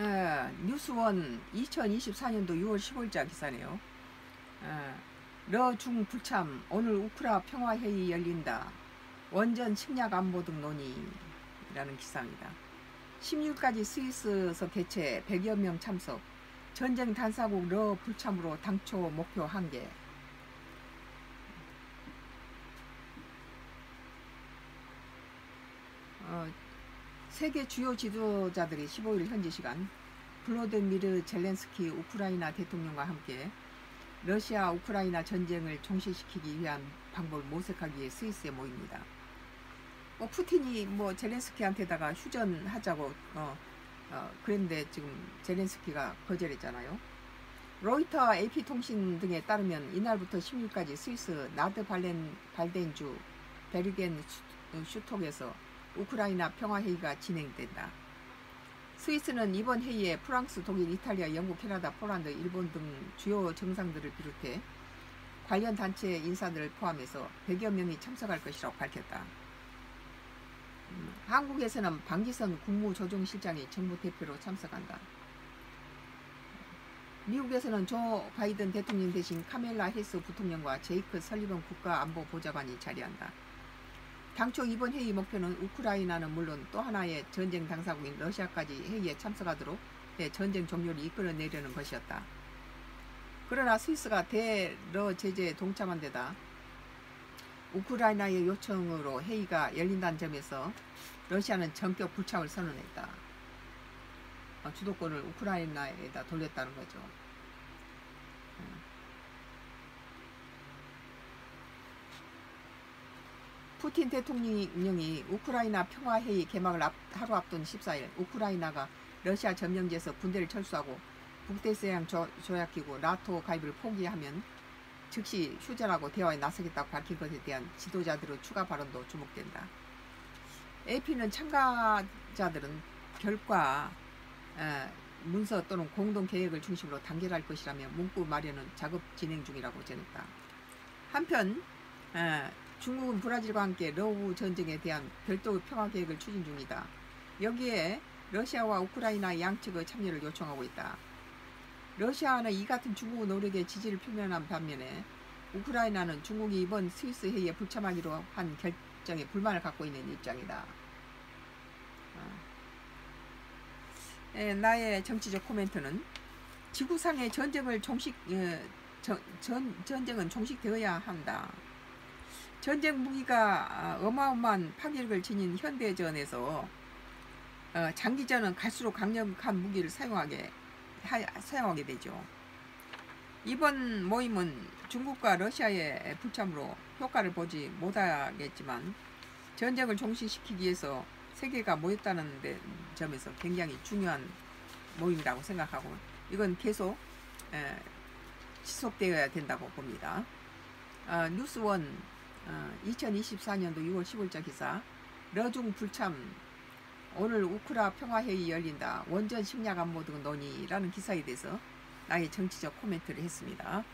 에, 뉴스원 2024년도 6월 15일자 기사네요. 에, 러중 불참 오늘 우크라 평화회의 열린다. 원전 침략 안보 등 논의라는 기사입니다. 16일까지 스위스에서 개최 100여 명 참석. 전쟁 단사국 러 불참으로 당초 목표 한계. 어, 세계 주요 지도자들이 15일 현지 시간 블로드미르 젤렌스키 우크라이나 대통령과 함께 러시아 우크라이나 전쟁을 종식시키기 위한 방법을 모색하기 위해 스위스에 모입니다. 뭐 푸틴이 뭐 젤렌스키한테다가 휴전하자고 어, 어, 그랬는데 지금 젤렌스키가 거절했잖아요. 로이터 AP 통신 등에 따르면 이날부터 16일까지 스위스 나드 발렌 발덴주 베르겐 슈, 슈톡에서 우크라이나 평화회의가 진행된다. 스위스는 이번 회의에 프랑스, 독일, 이탈리아, 영국, 캐나다, 폴란드, 일본 등 주요 정상들을 비롯해 관련 단체 인사들을 포함해서 100여 명이 참석할 것이라고 밝혔다. 음, 한국에서는 방기선 국무조정실장이 정부 대표로 참석한다. 미국에서는 조 바이든 대통령 대신 카멜라 해리스 부통령과 제이크 설리번 국가안보보좌관이 자리한다. 당초 이번 회의 목표는 우크라이나는 물론 또 하나의 전쟁 당사국인 러시아까지 회의에 참석하도록 전쟁 종료를 이끌어내려는 것이었다. 그러나 스위스가 대러 제재에 동참한 데다 우크라이나의 요청으로 회의가 열린다는 점에서 러시아는 전격 불참을 선언했다. 어, 주도권을 우크라이나에다 돌렸다는 거죠. 푸틴 대통령이 우크라이나 평화회의 개막을 앞, 하루 앞둔 14일 우크라이나가 러시아 점령지에서 군대를 철수하고 북대서양 조 약기구 나토 가입을 포기하면 즉시 휴전하고 대화에 나서겠다고 밝힌 것에 대한 지도자들의 추가 발언도 주목된다. AP는 참가자들은 결과 에, 문서 또는 공동 계획을 중심으로 단결할 것이라며 문구 마련은 작업 진행 중이라고 전했다. 한편 에, 중국은 브라질과 함께 러우 전쟁에 대한 별도 평화 계획을 추진 중이다. 여기에 러시아와 우크라이나 양측의 참여를 요청하고 있다. 러시아는 이 같은 중국 노력에 지지를 표명한 반면에 우크라이나는 중국이 이번 스위스 회의에 불참하기로 한 결정에 불만을 갖고 있는 입장이다. 에, 나의 정치적 코멘트는 지구상의 전쟁을 종식 에, 전, 전, 전쟁은 종식되어야 한다. 전쟁 무기가 아, 어마어마한 파괴력을 지닌 현대전에서 어, 장기전은 갈수록 강력한 무기를 사용하게 하, 사용하게 되죠. 이번 모임은 중국과 러시아의 불참으로 효과를 보지 못하겠지만 전쟁을 종식시키기 위해서 세계가 모였다는 데, 점에서 굉장히 중요한 모임이라고 생각하고 이건 계속 에, 지속되어야 된다고 봅니다. 어, 뉴스원 어, 2024년도 6월 15일자 기사. 러중 불참. 오늘 우크라 평화회의 열린다. 원전 심리학 안보 등 논의라는 기사에 대해서 나의 정치적 코멘트를 했습니다.